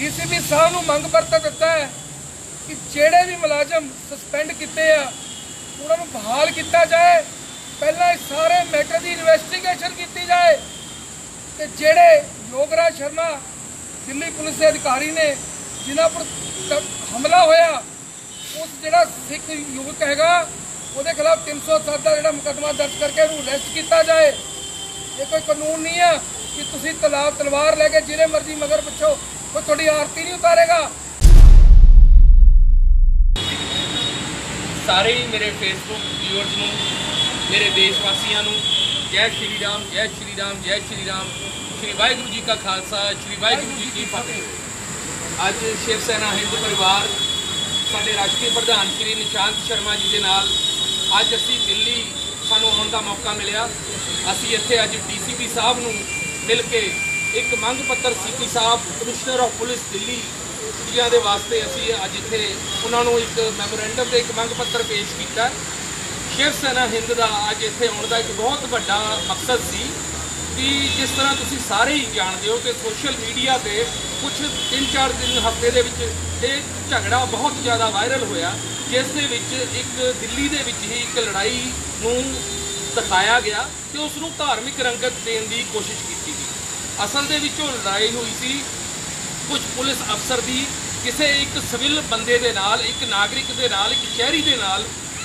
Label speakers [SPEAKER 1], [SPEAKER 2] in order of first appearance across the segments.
[SPEAKER 1] DCP ਸਾਹਿਬ ਨੂੰ ਮੰਗ ਪੱਤਰ ਦਿੱਤਾ ਹੈ ਕਿ ਜਿਹੜੇ ਵੀ ਮੁਲਾਜ਼ਮ ਸਸਪੈਂਡ ਕੀਤੇ ਆ, ਉਹਨਾਂ ਨੂੰ ਬਹਾਲ ਕੀਤਾ ਜਾਏ, ਪਹਿਲਾਂ ਇਸ ਸਾਰੇ ਮੈਟਰ ਦੀ ਇਨਵੈਸਟੀਗੇਸ਼ਨ ਕੀਤੀ ਜਾਏ ਤੇ ਜਿਹੜੇ ਯੋਗਰਾਜ ਸ਼ਰਮਾ ਦਿੱਲੀ ਪੁਲਿਸ ਦੇ ਅਧਿਕਾਰੀ ਨੇ, ਜਿਨ੍ਹਾਂ ਪਰ ਹਮਲਾ ਹੋਇਆ, ਉਸ ਜਿਹੜਾ ਸਿੱਖ ਯੁਵਕ ਹੈਗਾ, ਉਹਦੇ ਖਿਲਾਫ 307 ਦਾ ਜਿਹੜਾ ਮੁਕੱਦਮਾ ਦਰਜ ਕਰਕੇ ਉਹਨੂੰ ਅਰੈਸਟ ਕੀਤਾ ਜਾਏ। ਇਹ ਕੋਈ ਕਾਨੂੰਨ ਨਹੀਂ ਆ ਕਿ ਤੁਸੀਂ ਤਲਾਬ ਤਲਵਾਰ ਲੈ ਕੇ ਜਿਹੜੇ ਮਰਜ਼ੀ ਮਗਰ ਪਿੱਛੋ ਕੋਈ ਤੁਹਾਡੀ ਆਰਤੀ ਨਹੀਂ ਉਤਾਰੇਗਾ।
[SPEAKER 2] ਸਾਰੇ ਹੀ ਮੇਰੇ ਫੇਸਬੁੱਕ ਵਿਊਅਰਸ ਨੂੰ, ਮੇਰੇ ਦੇਸ਼ ਵਾਸੀਆਂ ਨੂੰ, ਜੈ ਸ਼੍ਰੀ ਰਾਮ, ਜੈ ਸ਼੍ਰੀ ਰਾਮ, ਜੈ ਸ਼੍ਰੀ ਰਾਮ, ਸ਼੍ਰੀ ਵਾਹਿਗੁਰੂ ਜੀ ਕਾ ਖਾਲਸਾ, ਸ਼੍ਰੀ ਵਾਹਿਗੁਰੂ ਜੀ ਕੀ ਫਤਿਹ। ਅੱਜ ਸ਼ਿਵ ਸੈਨਾ ਹਿੰਦ ਪਰਿਵਾਰ, ਸਾਡੇ ਰਾਸ਼ਟਰੀ ਪ੍ਰਧਾਨ ਸ਼੍ਰੀ ਨਿਸ਼ਾਂਤ ਸ਼ਰਮਾ ਜੀ ਦੇ ਨਾਲ ਅੱਜ ਅਸੀਂ ਦਿੱਲੀ ਸਾਨੂੰ ਆਉਣ ਦਾ ਮੌਕਾ ਮਿਲਿਆ। ਅਸੀਂ ਇੱਥੇ ਅੱਜ ਡੀਸੀਪੀ ਸਾਹਿਬ ਨੂੰ ਮਿਲ ਕੇ ਇੱਕ ਮੰਗ ਪੱਤਰ ਸੀਪੀ ਸਾਹਿਬ, ਕਮਿਸ਼ਨਰ ਆਫ ਪੁਲਿਸ ਦਿੱਲੀ ਜੀਆਂ ਦੇ ਵਾਸਤੇ ਅਸੀਂ ਅੱਜ ਇੱਥੇ ਉਹਨਾਂ ਨੂੰ ਇੱਕ ਮੈਮੋਰੈਂਡਮ ਤੇ ਇੱਕ ਮੰਗ ਪੱਤਰ ਪੇਸ਼ ਕੀਤਾ। ਸ਼ਿਵ ਸੈਨਾ ਹਿੰਦ ਦਾ ਅੱਜ ਇੱਥੇ ਆਉਣ ਦਾ ਇੱਕ ਬਹੁਤ ਵੱਡਾ ਮਕਸਦ ਸੀ ਕਿ ਜਿਸ ਤਰ੍ਹਾਂ ਤੁਸੀਂ ਸਾਰੇ ਹੀ ਜਾਣਦੇ ਹੋ ਕਿ ਸੋਸ਼ਲ ਮੀਡੀਆ ਤੇ ਕੁਝ 3-4 ਦਿਨ, ਹਫ਼ਤੇ ਦੇ ਵਿੱਚ ਇਹ ਝਗੜਾ ਬਹੁਤ ਜ਼ਿਆਦਾ ਵਾਇਰਲ ਹੋਇਆ, ਜਿਸ ਦੇ ਵਿੱਚ ਇੱਕ ਦਿੱਲੀ ਦੇ ਵਿੱਚ ਹੀ ਇੱਕ ਲੜਾਈ ਨੂੰ ਦਿਖਾਇਆ ਗਿਆ ਤੇ ਉਸ ਨੂੰ ਧਾਰਮਿਕ ਰੰਗਤ ਦੇਣ ਦੀ ਕੋਸ਼ਿਸ਼ ਕੀਤੀ। ਅਸਲ ਦੇ ਵਿੱਚ ਉਹ ਲੜਾਈ ਹੋਈ ਸੀ। ਕੁਝ ਪੁਲਿਸ ਅਫਸਰ ਦੀ ਕਿਸੇ ਇੱਕ ਸਿਵਲ ਬੰਦੇ ਦੇ ਨਾਲ, ਇੱਕ ਨਾਗਰਿਕ ਦੇ ਨਾਲ, ਇੱਕ ਸ਼ਹਿਰੀ ਦੇ ਨਾਲ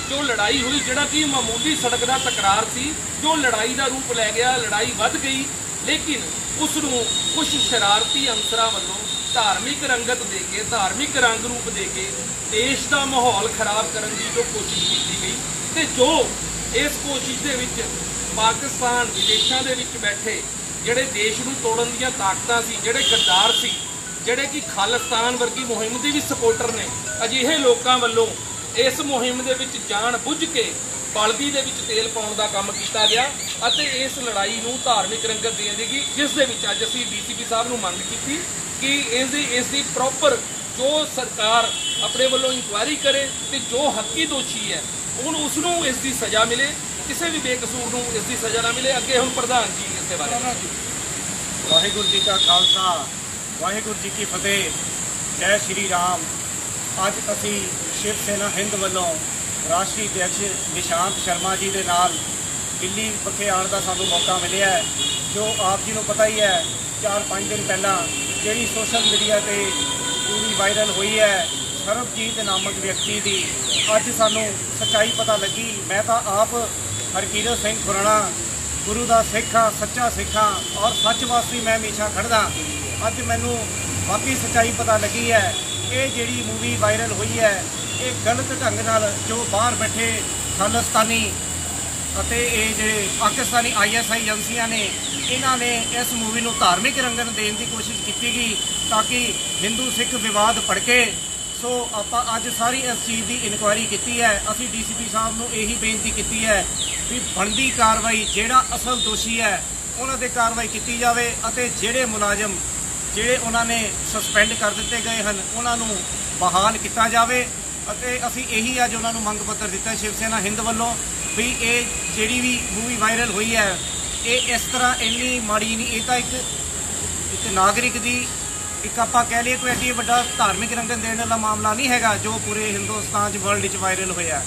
[SPEAKER 2] ਜੋ ਲੜਾਈ ਹੋਈ, ਜਿਹੜਾ ਕਿ ਮਾਮੂਲੀ ਸੜਕ ਦਾ ਤਕਰਾਰ ਸੀ, ਜੋ ਲੜਾਈ ਦਾ ਰੂਪ ਲੈ ਗਿਆ, ਲੜਾਈ ਵੱਧ ਗਈ। ਲੇਕਿਨ ਉਸ ਨੂੰ ਕੁਝ ਸ਼ਰਾਰਤੀ ਅੰਸਰਾਂ ਵੱਲੋਂ ਧਾਰਮਿਕ ਰੰਗਤ ਦੇ ਕੇ, ਧਾਰਮਿਕ ਰੰਗ ਰੂਪ ਦੇ ਕੇ ਦੇਸ਼ ਦਾ ਮਾਹੌਲ ਖਰਾਬ ਕਰਨ ਦੀ ਜੋ ਕੋਸ਼ਿਸ਼ ਕੀਤੀ ਗਈ ਤੇ ਜੋ ਇਸ ਕੋਸ਼ਿਸ਼ ਦੇ ਵਿੱਚ ਪਾਕਿਸਤਾਨ ਵਿਦੇਸ਼ਾਂ ਦੇ ਵਿੱਚ ਬੈਠੇ ਜਿਹੜੇ ਦੇਸ਼ ਨੂੰ ਤੋੜਨ ਦੀਆਂ ਤਾਕਤਾਂ ਸੀ, ਜਿਹੜੇ ਗੱਦਾਰ ਸੀ, ਜਿਹੜੇ ਕਿ ਖਾਲਿਸਤਾਨ ਵਰਗੀ ਮੁਹਿੰਮ ਦੇ ਵੀ ਸਪੋਰਟਰ ਨੇ, ਅਜਿਹੇ ਲੋਕਾਂ ਵੱਲੋਂ ਇਸ ਮੁਹਿੰਮ ਦੇ ਵਿੱਚ ਜਾਣ ਬੁੱਝ ਕੇ ਬਲਦੀ ਦੇ ਵਿੱਚ ਤੇਲ ਪਾਉਣ ਦਾ ਕੰਮ ਕੀਤਾ ਗਿਆ ਅਤੇ ਇਸ ਲੜਾਈ ਨੂੰ ਧਾਰਮਿਕ ਰੰਗਤ ਦੇਣ ਦੀ ਜਿਸ ਦੇ ਵਿੱਚ ਅੱਜ ਅਸੀਂ ਡੀਸੀਪੀ ਸਾਹਿਬ ਨੂੰ ਮੰਗ ਕੀਤੀ ਕਿ ਇਸ ਦੀ ਇਸ ਦੀ ਪ੍ਰੋਪਰ ਜੋ ਸਰਕਾਰ ਆਪਣੇ ਵੱਲੋਂ ਇਨਕੁਆਇਰੀ ਕਰੇ ਤੇ ਜੋ ਹੱਕੀ ਦੋਸ਼ੀ ਹੈ, ਉਹਨੂੰ ਉਸ ਨੂੰ ਇਸ ਦੀ ਸਜ਼ਾ ਮਿਲੇ, ਕਿਸੇ ਵੀ ਬੇਕਸੂਰ ਨੂੰ ਇਸ ਦੀ ਸਜ਼ਾ ਨਾ ਮਿਲੇ। ਅੱਗੇ ਹੁਣ ਪ੍ਰਧਾਨ ਜੀ ਦੇ ਬਾਰੇ
[SPEAKER 3] ਵਾਹਿਗੁਰੂ ਜੀ ਕਾ ਖਾਲਸਾ, ਵਾਹਿਗੁਰੂ ਜੀ ਕੀ ਫਤਿਹ। ਜੈ ਸ਼੍ਰੀ ਰਾਮ। ਅੱਜ ਅਸੀਂ ਸ਼ਿਵ ਸੈਨਾ ਹਿੰਦ ਵੱਲੋਂ ਰਾਸ਼ਟਰੀ ਅਧਿਕਸ਼ ਨਿਸ਼ਾਂਤ ਸ਼ਰਮਾ ਜੀ ਦੇ ਨਾਲ ਦਿੱਲੀ ਵਿਖੇ ਆਉਣ ਦਾ ਸਾਨੂੰ ਮੌਕਾ ਮਿਲਿਆ ਹੈ, ਜੋ ਆਪ ਜੀ ਨੂੰ ਪਤਾ ਹੀ ਹੈ 4-5 ਦਿਨ ਪਹਿਲਾਂ ਜਿਹੜੀ ਸੋਸ਼ਲ ਮੀਡੀਆ ਤੇ ਪੂਰੀ ਵਾਇਰਲ ਹੋਈ ਹੈ, ਸਰਬਜੀਤ ਨਾਮਕ ਵਿਅਕਤੀ ਦੀ, ਅੱਜ ਸਾਨੂੰ ਸੱਚਾਈ ਪਤਾ ਲੱਗੀ। ਮੈਂ ਤਾਂ ਆਪ ਹਰਕੀਰਤ ਸਿੰਘ ਖੁਰਾਣਾ ਗੁਰੂ ਦਾ ਸਿੱਖ ਹਾਂ ਸੱਚਾ ਸਿੱਖ ਹਾਂ ਔਰ ਸੱਚ ਵਾਸਤੇ ਮੈਂ ਹਮੇਸ਼ਾ ਖੜਦਾ ਅੱਜ ਮੈਨੂੰ ਬਾਕੀ ਸੱਚਾਈ ਪਤਾ ਲੱਗੀ ਹੈ, ਇਹ ਜਿਹੜੀ ਮੂਵੀ ਵਾਇਰਲ ਹੋਈ ਹੈ, ਇਹ ਗਲਤ ਢੰਗ ਨਾਲ ਜੋ ਬਾਹਰ ਬੈਠੇ ਖਾਲਿਸਤਾਨੀ ਅਤੇ ਇਹ ਜਿਹੜੇ ਪਾਕਿਸਤਾਨੀ ਆਈਐਸਆਈ ਏਜੰਸੀਆਂ ਨੇ, ਇਹਨਾਂ ਨੇ ਇਸ ਮੂਵੀ ਨੂੰ ਧਾਰਮਿਕ ਰੰਗਨ ਦੇਣ ਦੀ ਕੋਸ਼ਿਸ਼ ਕੀਤੀ ਗਈ ਤਾਂ ਕਿ ਹਿੰਦੂ ਸਿੱਖ ਵਿਵਾਦ ਭੜਕੇ ਸੋ ਆਪਾਂ ਅੱਜ ਸਾਰੀ ਇਸ ਚੀਜ਼ ਦੀ ਇਨਕੁਆਇਰੀ ਕੀਤੀ ਹੈ। ਅਸੀਂ ਡੀਸੀਪੀ ਸਾਹਿਬ ਨੂੰ ਇਹੀ ਬੇਨਤੀ ਕੀਤੀ ਹੈ ਵੀ ਬਣਦੀ ਕਾਰਵਾਈ ਜਿਹੜਾ ਅਸਲ ਦੋਸ਼ੀ ਹੈ, ਉਹਨਾਂ ਤੇ ਕਾਰਵਾਈ ਕੀਤੀ ਜਾਵੇ ਅਤੇ ਜਿਹੜੇ ਮੁਲਾਜ਼ਮ, ਜਿਹੜੇ ਉਹਨਾਂ ਨੇ ਸਸਪੈਂਡ ਕਰ ਦਿੱਤੇ ਗਏ ਹਨ, ਉਹਨਾਂ ਨੂੰ ਬਹਾਲ ਕੀਤਾ ਜਾਵੇ ਅਤੇ ਅਸੀਂ ਇਹੀ ਅੱਜ ਉਹਨਾਂ ਨੂੰ ਮੰਗ ਪੱਤਰ ਦਿੱਤਾ ਸ਼ਿਵ ਸੈਨਾ ਹਿੰਦ ਵੱਲੋਂ ਵੀ ਇਹ ਜਿਹੜੀ ਵੀ ਮੂਵੀ ਵਾਇਰਲ ਹੋਈ ਹੈ, ਇਹ ਇਸ ਤਰ੍ਹਾਂ ਇੰਨੀ ਮਾੜੀ ਨਹੀਂ, ਇਹ ਤਾਂ ਇੱਕ ਇੱਕ ਨਾਗਰਿਕ ਦੀ ਇੱਕ ਆਪਾਂ ਕਹਿ ਲਈਏ ਕੋਈ ਐਡੀ ਵੱਡਾ ਧਾਰਮਿਕ ਰੰਗਨ ਦੇਣ ਵਾਲਾ ਮਾਮਲਾ ਨਹੀਂ ਹੈਗਾ ਜੋ ਪੂਰੇ ਹਿੰਦੁਸਤਾਨ 'ਚ ਵਰਲਡ 'ਚ ਵਾਇਰਲ ਹੋਇਆ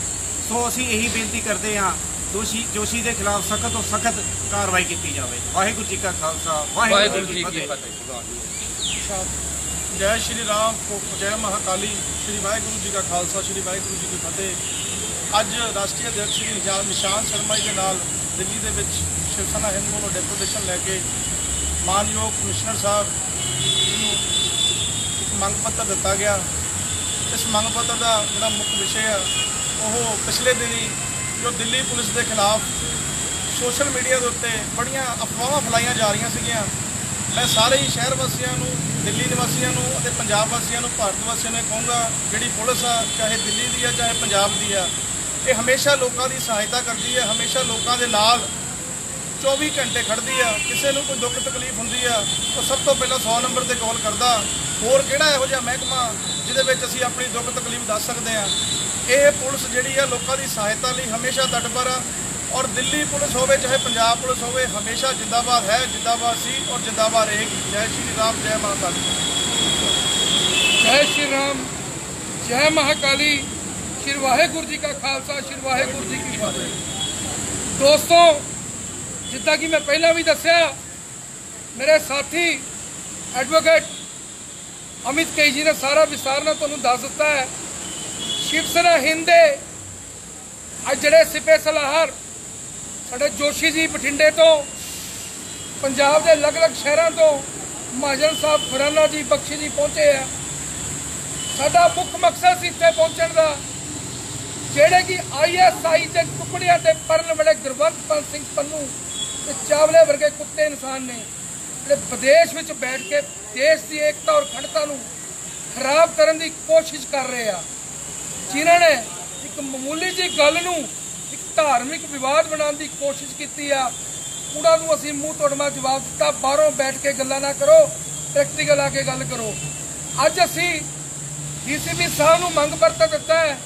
[SPEAKER 3] ਸੋ ਅਸੀਂ ਇਹੀ ਬੇਨਤੀ ਕਰਦੇ ਹਾਂ ਦੋਸ਼ੀ ਦੋਸ਼ੀ ਦੇ ਖਿਲਾਫ ਸਖਤ ਤੋਂ ਸਖਤ ਕਾਰਵਾਈ ਕੀਤੀ ਜਾਵੇ। ਵਾਹਿਗੁਰੂ ਜੀ ਕਾ ਖਾਲਸਾ
[SPEAKER 2] ਵਾਹਿਗੁਰੂ ਜੀ ਕੀ
[SPEAKER 3] ਫਤਿਹ।
[SPEAKER 4] ਜੈ ਸ਼੍ਰੀ ਰਾਮ ਜੈ ਮਹਾਕਾਲੀ ਸ਼੍ਰੀ ਵਾਹਿਗੁਰੂ ਜੀ ਕਾ ਖਾਲਸਾ ਸ਼੍ਰੀ ਵਾਹਿਗੁਰੂ ਜੀ ਕੀ ਫਤਿਹ। ਅੱਜ ਰਾਸ਼ਟਰੀ ਅਧਿਕਸ਼ ਸ਼੍ਰੀ ਨਿਸ਼ਾਨ ਨਿਸ਼ਾਨ ਸ਼ਰਮਾ ਜੀ ਦੇ ਨਾਲ ਦਿੱਲੀ ਦੇ ਵਿੱਚ ਸ਼ਿਵ ਸੈਨਾ ਹਿੰਦ ਵੱਲੋਂ ਡੈਪੂਟੇਸ਼ਨ ਲੈ ਕੇ ਮਾਨਯੋਗ ਕਮਿਸ਼ਨਰ ਸਾਹਿਬ ਜੀ ਇੱਕ ਮੰਗ ਪੱਤਰ ਦਿੱਤਾ ਗਿਆ। ਇਸ ਮੰਗ ਪੱਤਰ ਦਾ ਜਿਹੜਾ ਮੁੱਖ ਵਿਸ਼ੇ ਆ, ਉਹ ਪਿਛਲੇ ਦਿਨੀ ਜੋ ਦਿੱਲੀ ਪੁਲਿਸ ਦੇ ਖਿਲਾਫ ਸੋਸ਼ਲ ਮੀਡੀਆ ਦੇ ਉੱਤੇ ਬੜੀਆਂ ਅਫਵਾਹਾਂ ਫੈਲਾਈਆਂ ਜਾ ਰਹੀਆਂ ਸੀਗੀਆਂ। ਮੈਂ ਸਾਰੇ ਹੀ ਸ਼ਹਿਰ ਵਾਸੀਆਂ ਨੂੰ, ਦਿੱਲੀ ਨਿਵਾਸੀਆਂ ਨੂੰ ਅਤੇ ਪੰਜਾਬ ਵਾਸੀਆਂ ਨੂੰ, ਭਾਰਤ ਵਾਸੀਆਂ ਨੂੰ ਕਹੂੰਗਾ, ਜਿਹੜੀ ਪੁਲਿਸ ਆ, ਚਾਹੇ ਦਿੱਲੀ ਦੀ ਆ, ਚਾਹੇ ਪੰਜਾਬ ਦੀ ਆ, ਇਹ ਹਮੇਸ਼ਾ ਲੋਕਾਂ ਦੀ ਸਹਾਇਤਾ ਕਰਦੀ ਹੈ ਹਮੇਸ਼ਾ ਲੋਕਾਂ ਦੇ ਨਾਲ 24 ਘੰਟੇ ਖੜਦੀ ਆ, ਕਿਸੇ ਨੂੰ ਕੋਈ ਦੁੱਖ ਤਕਲੀਫ ਹੁੰਦੀ ਆ ਉਹ ਸਭ ਤੋਂ ਪਹਿਲਾਂ 100 ਨੰਬਰ ਤੇ ਕਾਲ ਕਰਦਾ। ਹੋਰ ਕਿਹੜਾ ਇਹੋ ਜਿਹਾ ਮਹਿਕਮਾ ਜਿਹਦੇ ਵਿੱਚ ਅਸੀਂ ਆਪਣੀ ਦੁੱਖ ਤਕਲੀਫ ਦੱਸ ਸਕਦੇ ਆ? ਇਹ ਪੁਲਿਸ ਜਿਹੜੀ ਆ, ਲੋਕਾਂ ਦੀ ਸਹਾਇਤਾ ਲਈ ਹਮੇਸ਼ਾ ਤਤਪਰ ਆ। ਔਰ ਦਿੱਲੀ ਪੁਲਿਸ ਹੋਵੇ, ਚਾਹੇ ਪੰਜਾਬ ਪੁਲਿਸ ਹੋਵੇ, ਹਮੇਸ਼ਾ ਜਿੰਦਾਬਾਦ ਹੈ, ਜਿੰਦਾਬਾਦ ਸੀ ਔਰ ਜਿੰਦਾਬਾਦ ਰਹੇਗੀ। ਜੈ ਸ਼੍ਰੀ ਰਾਮ, ਜੈ ਮਾਤਾ ਜੈ
[SPEAKER 1] ਸ਼੍ਰੀ ਰਾਮ, ਜੈ ਮਹਾਕਾਲੀ ਸ਼੍ਰੀ ਵਾਹਿਗੁਰੂ ਜੀ ਕਾ ਖਾਲਸਾ, ਸ਼੍ਰੀ ਵਾਹਿਗੁਰੂ ਜੀ ਕੀ ਫਤਿਹ। ਦੋਸਤੋ ਜਿੱਦਾਂ ਕਿ ਮੈਂ ਪਹਿਲਾਂ ਵੀ ਦੱਸਿਆ, ਮੇਰੇ ਸਾਥੀ ਐਡਵੋਕੇਟ ਅਮਿਤ ਕਈ ਜੀ ਨੇ ਸਾਰਾ ਵਿਸਤਾਰ ਨਾਲ ਤੁਹਾਨੂੰ ਦੱਸ ਦਿੱਤਾ ਹੈ। ਸ਼ਿਵ ਸੈਨਾ ਹਿੰਦ ਦੇ ਅੱਜ ਜਿਹੜੇ ਸਿਪੇ ਸਲਾਹਰ ਸਾਡੇ ਜੋਸ਼ੀ ਜੀ ਬਠਿੰਡੇ ਤੋਂ, ਪੰਜਾਬ ਦੇ ਅਲੱਗ-ਅਲੱਗ ਸ਼ਹਿਰਾਂ ਤੋਂ ਮਹਾਜਨ ਸਾਹਿਬ ਖੁਰਾਨਾ ਜੀ, ਬਖਸ਼ੀ ਜੀ ਪਹੁੰਚੇ ਆ। ਸਾਡਾ ਮੁੱਖ ਮਕਸਦ ਸੀ ਇੱਥੇ ਪਹੁੰਚਣ ਦਾ, ਜਿਹੜੇ ਕਿ ਆਈਐਸਆਈ ਦੇ ਟੁਕੜਿਆਂ ਤੇ ਪਰਨ ਵਾਲੇ ਗੁਰਵੰਤ ਸਿੰਘ ਪੰਨੂ ਤੇ ਚਾਵਲੇ ਵਰਗੇ ਕੁੱਤੇ ਇਨਸਾਨ ਨੇ ਜਿਹੜੇ ਵਿਦੇਸ਼ ਵਿੱਚ ਬੈਠ ਕੇ ਦੇਸ਼ ਦੀ ਏਕਤਾ ਔਰ ਅਖੰਡਤਾ ਨੂੰ ਖਰਾਬ ਕਰਨ ਦੀ ਕੋਸ਼ਿਸ਼ ਕਰ ਰਹੇ ਆ, ਜਿਨ੍ਹਾਂ ਨੇ ਇੱਕ ਮਾਮੂਲੀ ਜਿਹੀ ਗੱਲ ਨੂੰ ਇੱਕ ਧਾਰਮਿਕ ਵਿਵਾਦ ਬਣਾਉਣ ਦੀ ਕੋਸ਼ਿਸ਼ ਕੀਤੀ ਆ, ਉਹਨਾਂ ਨੂੰ ਅਸੀਂ ਮੂੰਹ ਤੋੜਮਾ ਜਵਾਬ ਦਿੱਤਾ, ਬਾਹਰੋਂ ਬੈਠ ਕੇ ਗੱਲਾਂ ਨਾ ਕਰੋ, ਪ੍ਰੈਕਟੀਕਲ ਆ ਕੇ ਗੱਲ ਕਰੋ। ਅੱਜ ਅਸੀਂ ਡੀਸੀਪੀ ਸਾਹਿਬ ਨੂੰ ਮੰਗ ਪੱਤਰ ਦਿੱਤਾ ਹੈ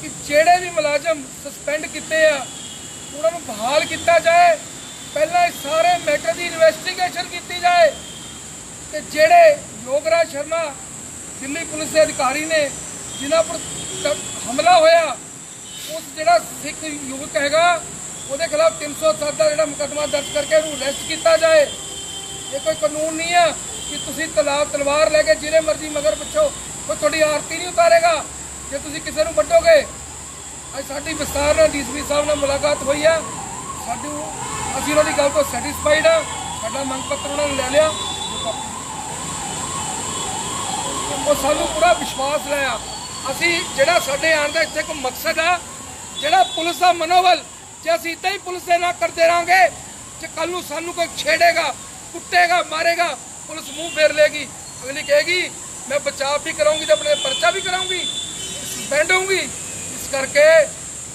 [SPEAKER 1] ਕਿ ਜਿਹੜੇ ਵੀ ਮੁਲਾਜ਼ਮ ਸਸਪੈਂਡ ਕੀਤੇ ਆ, ਉਹਨਾਂ ਨੂੰ ਬਹਾਲ ਕੀਤਾ ਜਾਏ ਪਹਿਲਾਂ ਇਸ ਸਾਰੇ ਮੈਟਰ ਦੀ ਇਨਵੈਸਟੀਗੇਸ਼ਨ ਕੀਤੀ ਜਾਏ ਤੇ ਜਿਹੜੇ ਯੋਗਰਾਜ ਸ਼ਰਮਾ ਦਿੱਲੀ ਪੁਲਿਸ ਦੇ ਅਧਿਕਾਰੀ ਨੇ, ਜਿਨ੍ਹਾਂ ਪਰ ਹਮਲਾ ਹੋਇਆ, ਉਸ ਜਿਹੜਾ ਸਿੱਖ ਯੁਵਕ ਹੈਗਾ, ਉਹਦੇ ਖਿਲਾਫ 307 ਦਾ ਜਿਹੜਾ ਮੁਕੱਦਮਾ ਦਰਜ ਕਰਕੇ ਉਹਨੂੰ ਅਰੈਸਟ ਕੀਤਾ ਜਾਏ। ਇਹ ਕੋਈ ਕਾਨੂੰਨ ਨਹੀਂ ਆ ਕਿ ਤੁਸੀਂ ਤਲਾਬ ਤਲਵਾਰ ਲੈ ਕੇ ਜਿਹਨੇ ਮਰਜ਼ੀ ਮਗਰ ਪਿੱਛੋ ਕੋਈ ਤੁਹਾਡੀ ਆਰਤੀ ਨਹੀਂ ਉਤਾਰੇਗਾ। ਜੇ ਤੁਸੀਂ ਕਿਸੇ ਨੂੰ ਵੱਢੋਗੇ, ਅੱਜ ਸਾਡੀ ਵਿਸਤਾਰ ਨਾਲ ਡੀਸਪੀ ਸਾਹਿਬ ਨਾਲ ਮੁਲਾਕਾਤ ਹੋਈ ਆ। ਸਾਡੂ ਅਸੀਂ ਉਹਨਾਂ ਦੀ ਗੱਲ ਤੋਂ ਸੈਟੀਸਫਾਈਡ ਆ ਸਾਡਾ ਮੰਗ ਪੱਤਰ ਉਹਨਾਂ ਨੇ ਲੈ ਲਿਆ। ਉਹ ਸਾਨੂੰ ਪੂਰਾ ਵਿਸ਼ਵਾਸ ਲਿਆ ਅਸੀਂ ਜਿਹੜਾ ਸਾਡੇ ਆਉਣ ਦਾ ਇੱਥੇ ਕੋਈ ਮਕਸਦ ਆ, ਜਿਹੜਾ ਪੁਲਿਸ ਦਾ ਮਨੋਬਲ, ਜੇ ਅਸੀਂ ਇਦਾਂ ਹੀ ਪੁਲਿਸ ਦੇ ਨਾਲ ਕਰਦੇ ਰਾਂਗੇ ਜੇ ਕੱਲ ਨੂੰ ਸਾਨੂੰ ਕੋਈ ਛੇੜੇਗਾ ਕੁੱਟੇਗਾ, ਮਾਰੇਗਾ, ਪੁਲਿਸ ਮੂੰਹ ਫੇਰ ਲੇਗੀ ਅਗਲੀ ਕਹੇਗੀ, ਮੈਂ ਬਚਾਅ ਵੀ ਕਰਾਂਗੀ ਤੇ ਆਪਣੇ ਪਰਚਾ ਵੀ ਕਰਾਂਗੀ ਸਸਪੈਂਡ ਹੋਊਂਗੀ। ਇਸ ਕਰਕੇ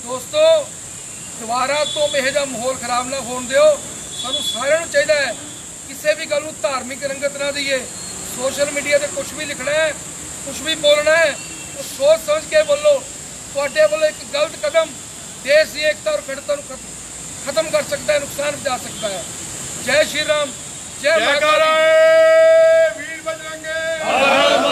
[SPEAKER 1] ਦੋਸਤੋ ਦੁਬਾਰਾ ਤੋਂ ਇਹੋ ਜਿਹਾ ਮਾਹੌਲ ਖਰਾਬ ਨਾ ਹੋਣ ਦਿਓ। ਸਾਨੂੰ ਸਾਰਿਆਂ ਨੂੰ ਚਾਹੀਦਾ ਹੈ ਕਿਸੇ ਵੀ ਗੱਲ ਨੂੰ ਧਾਰਮਿਕ ਰੰਗਤ ਨਾ ਦਈਏ। ਸੋਸ਼ਲ ਮੀਡੀਆ ਤੇ ਕੁਝ ਵੀ ਲਿਖਣਾ ਹੈ ਕੁਝ ਵੀ ਬੋਲਣਾ ਹੈ ਉਹ ਸੋਚ ਸਮਝ ਕੇ ਬੋਲੋ। ਤੁਹਾਡੇ ਵੱਲੋਂ ਇੱਕ ਗਲਤ ਕਦਮ ਦੇਸ਼ ਦੀ ਏਕਤਾ ਔਰ ਅਖੰਡਤਾ ਨੂੰ ਖਤ- ਖਤਮ ਕਰ ਸਕਦਾ ਹੈ ਨੁਕਸਾਨ ਪਹੁੰਚਾ ਸਕਦਾ ਹੈ। ਜੈ ਸ਼੍ਰੀ ਰਾਮ ਜੈ ਮਹਾਕਾਲੀ।
[SPEAKER 4] ਵੀਰ ਬਜਰੰਗੇ।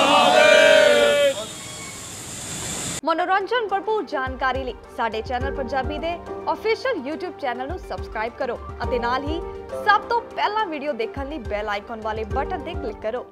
[SPEAKER 5] ਮਨੋਰੰਜਨ ਭਰਪੂਰ ਜਾਣਕਾਰੀ ਲਈ ਸਾਡੇ ਚੈਨਲ ਪੰਜਾਬੀ ਦੇ ਅਫੀਸ਼ੀਅਲ YouTube ਚੈਨਲ ਨੂੰ ਸਬਸਕ੍ਰਾਈਬ ਕਰੋ ਅਤੇ ਨਾਲ ਹੀ ਸਭ ਤੋਂ ਪਹਿਲਾਂ ਵੀਡੀਓ ਦੇਖਣ ਲਈ ਬੈਲ ਆਈਕਨ ਵਾਲੇ ਬਟਨ ਤੇ ਕਲਿੱਕ ਕਰੋ।